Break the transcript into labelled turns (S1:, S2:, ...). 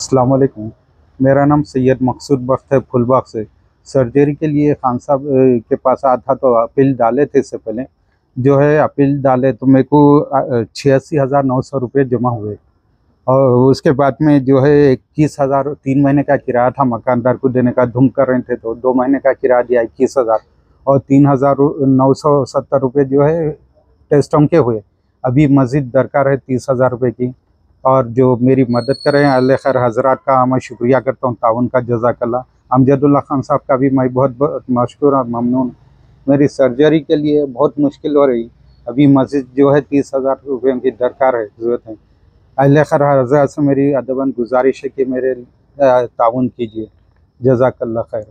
S1: अस्सलाम वालेकुम। मेरा नाम सैयद मकसूद बख्त है फुलबाग से। सर्जरी के लिए खान साहब के पास था तो अपील डाले थे इससे पहले। जो है अपील डाले तो मेरे को छियासी हज़ार नौ सौ रुपये जमा हुए। और उसके बाद में जो है इक्कीस हज़ार, तीन महीने का किराया था मकानदार को देने का धूम कर रहे थे तो दो महीने का किराया दिया इक्कीस हज़ार। और तीन हज़ार नौ सौ सत्तर रुपये जो है टेस्टों के हुए। अभी मज़ीद दरकार है तीस हज़ार रुपये की। और जो मेरी मदद कर अल्लाह खैर हजरात का, मैं शुक्रिया करता हूँ, ताउन का जजाकल्ला अमजदुल्ला खान साहब का भी मैं बहुत बहुत मशहूर और ममनून। मेरी सर्जरी के लिए बहुत मुश्किल हो रही। अभी मस्जिद जो है, तीस हज़ार रुपये की दरकार है, ज़रूरत है। अल्लाह खैर हजरात से मेरी अदबन गुजारिश है कि मेरे ताउन कीजिए। जजाकल्ला खैर।